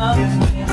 Oh,